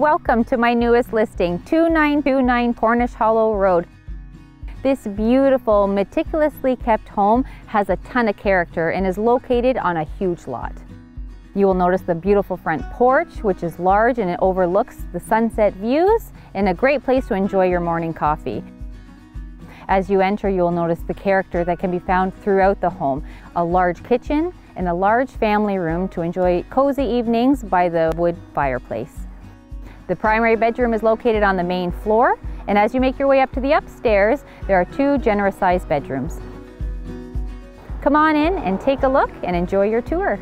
welcome to my newest listing, 2929 Cornish Hollow Road. This beautiful, meticulously kept home has a ton of character and is located on a huge lot. You will notice the beautiful front porch, which is large and it overlooks the sunset views and a great place to enjoy your morning coffee. As you enter, you will notice the character that can be found throughout the home. A large kitchen and a large family room to enjoy cozy evenings by the wood fireplace. The primary bedroom is located on the main floor, and as you make your way up to the upstairs, there are two generous sized bedrooms. Come on in and take a look and enjoy your tour.